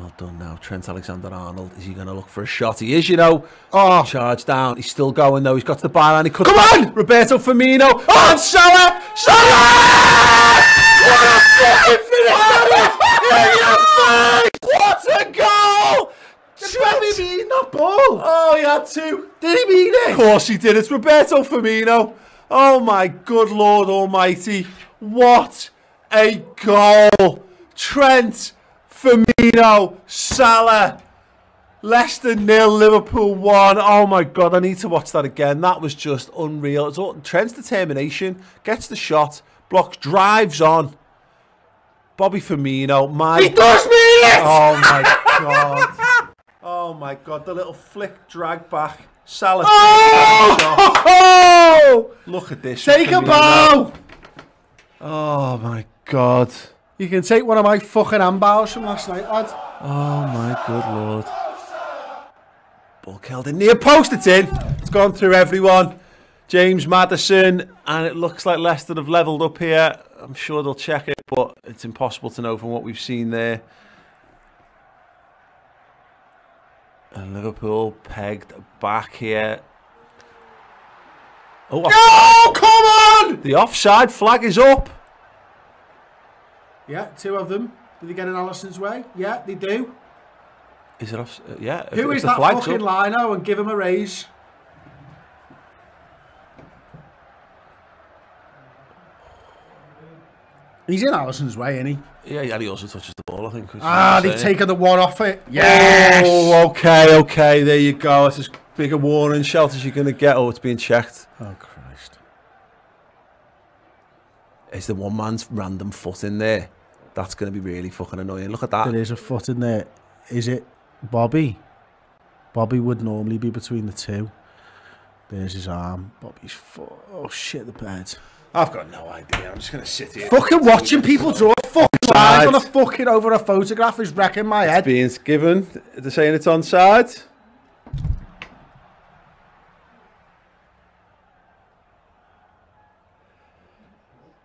Well done now. Trent Alexander-Arnold. Is he going to look for a shot? He is, you know. Oh. Charge down. He's still going, though. He's got to the byline. He cuts Come back. on! Roberto Firmino. Oh! oh. And Salah! Salah! What a fucking finish that is! In your! What a goal! Trent mean that ball. Oh, he had to. Did he mean it? Of course he did. It's Roberto Firmino. Oh my good Lord Almighty. What a goal. Trent, Firmino, Salah. Leicester nil, Liverpool one. Oh my God, I need to watch that again. That was just unreal. It's all, Trent's determination, gets the shot, blocks, drives on. Bobby Firmino, my He does mean it. Oh my god. Oh my god, the little flick drag back. Salah. Oh! Look at this. Take a bow. Oh my god. You can take one of my fucking handballs from last night, lad. Oh my good lord. Ball killed in near post, it's in. It's gone through everyone. James Maddison, and it looks like Leicester have levelled up here. I'm sure they'll check it, but it's impossible to know from what we've seen there. And Liverpool pegged back here. Oh, Oh, come on! the offside flag is up. Yeah, two of them. Did they get in Alisson's way? Yeah, they do. Is it off? uh, yeah. if- Who if is the that fucking up- lino and give him a raise? He's in Alisson's way, isn't he? Yeah, yeah, he also touches the ball, I think. Ah, they've taken the one off it. Yes! Oh, okay, okay, there you go. It's as big a warning shot as you're going to get. Oh, it's being checked. Oh, Christ. Is the one man's random foot in there? That's going to be really fucking annoying. Look at that. There is a foot in there. Is it Bobby? Bobby would normally be between the two. There's his arm. Bobby's foot. Oh, shit, the bed. I've got no idea. I'm just going to sit here. Fucking watching people draw fucking lines on a fucking over a photograph is wrecking my head. Being given. They're saying it's onside.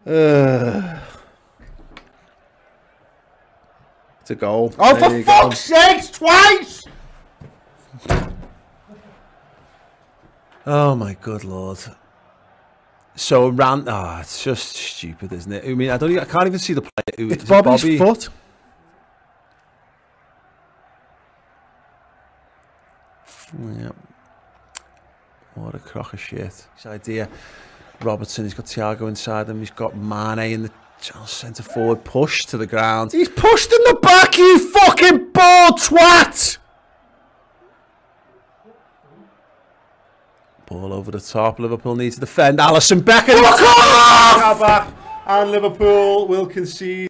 Uh, a goal. Oh, There for go. fuck's sake, twice! Oh my good lord. So ran. Ah, it's just stupid, isn't it? I mean, I don't. I can't even see the player. It's it Bobby's Bobby? foot. Yeah. What a crock of shit. His idea. Robertson, he's got Thiago inside him. He's got Mane in the centre forward push to the ground. He's pushed in the back, you fucking ball twat! Ball over the top. Liverpool needs to defend. Alisson Becker. Kabak. And Liverpool will concede.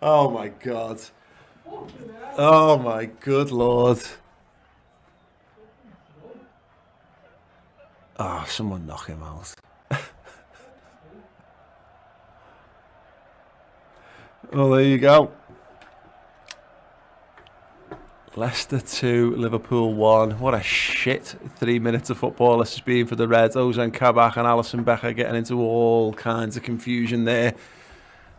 Oh my god. Oh my good lord. Ah, someone knock him out. Well, there you go. Leicester 2, Liverpool 1. What a shit three minutes of football this has been for the Reds. Ozan Kabak and Alisson Becker getting into all kinds of confusion there.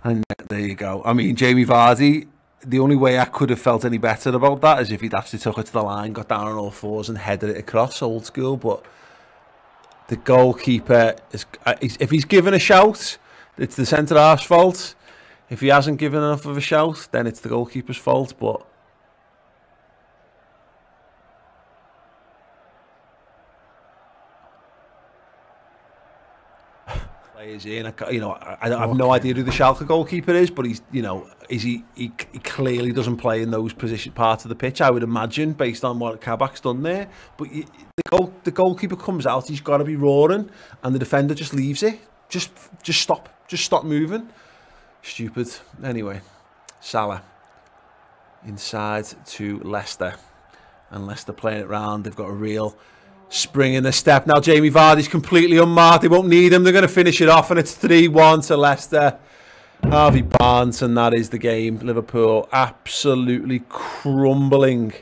And there you go. I mean, Jamie Vardy, the only way I could have felt any better about that is if he'd actually took it to the line, got down on all fours and headed it across, old school. But the goalkeeper, is, uh, if he's given a shout, it's the centre half's fault. If he hasn't given enough of a shout, then it's the goalkeeper's fault. But players in. I, you know, I, I have no idea who the Schalke goalkeeper is, but he's, you know, is he, he? He clearly doesn't play in those position parts of the pitch. I would imagine, based on what Kabak's done there. But you, the goal, the goalkeeper comes out. He's got to be roaring, and the defender just leaves it. Just, just stop. Just stop moving. Stupid. Anyway, Salah inside to Leicester, and Leicester playing it round. They've got a real spring in the step. Now Jamie Vardy's completely unmarked. They won't need him. They're going to finish it off, and it's 3-1 to Leicester. Harvey Barnes, and that is the game. Liverpool absolutely crumbling